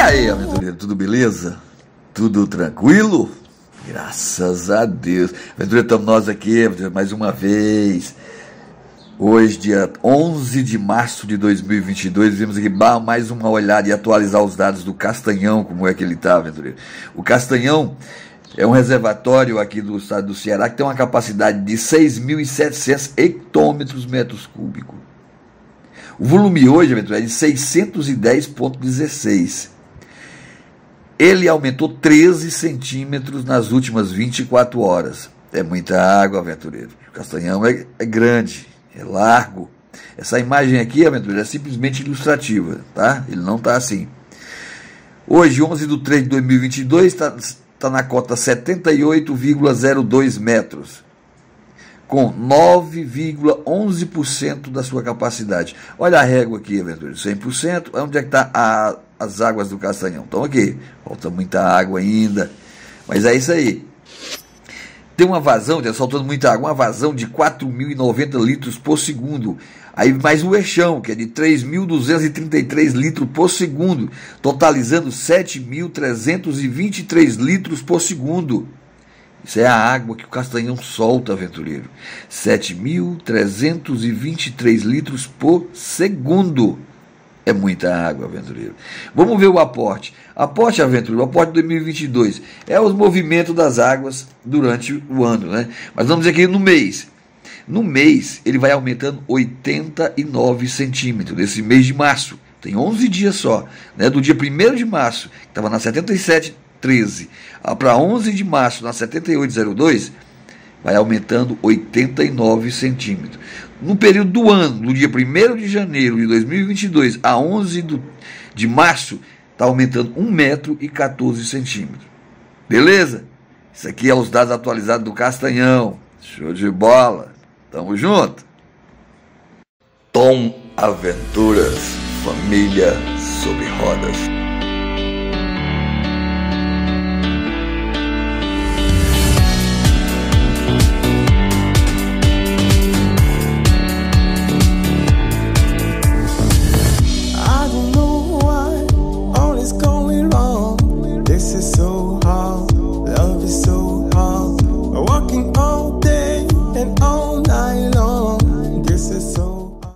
aí, aventureiro, tudo beleza? Tudo tranquilo? Graças a Deus. Aventureiro, estamos nós aqui, mais uma vez. Hoje, dia 11 de março de 2022, vimos aqui mais uma olhada e atualizar os dados do Castanhão, como é que ele está, aventureiro. O Castanhão é um reservatório aqui do estado do Ceará que tem uma capacidade de 6.700 hectômetros metros cúbicos. O volume hoje, aventureiro, é de 610,16 ele aumentou 13 centímetros nas últimas 24 horas. É muita água, aventureiro. O Castanhão é, é grande, é largo. Essa imagem aqui, aventureiro, é simplesmente ilustrativa, tá? Ele não está assim. Hoje, 11 de 3 de 2022, está tá na cota 78,02 metros, com 9,11% da sua capacidade. Olha a régua aqui, aventureiro, 100%. Onde é que está a as águas do Castanhão. Então, aqui, falta muita água ainda, mas é isso aí. Tem uma vazão, está soltando muita água, uma vazão de 4.090 litros por segundo. Aí mais o eixão, que é de 3.233 litros por segundo, totalizando 7.323 litros por segundo. Isso é a água que o Castanhão solta, aventureiro. 7.323 litros por segundo. É muita água, aventureiro. Vamos ver o aporte. Aporte, aventureiro, o aporte de 2022 é os movimentos das águas durante o ano, né? Mas vamos dizer aqui no mês. No mês, ele vai aumentando 89 centímetros, nesse mês de março. Tem 11 dias só, né? Do dia 1 de março, que estava na 77,13, para 11 de março, na 78,02, vai aumentando 89 centímetros. No período do ano, do dia 1 de janeiro de 2022 a 11 do, de março, está aumentando 1 metro e 14 centímetros. Beleza? Isso aqui é os dados atualizados do Castanhão. Show de bola. Tamo junto. Tom Aventuras, família sobre rodas.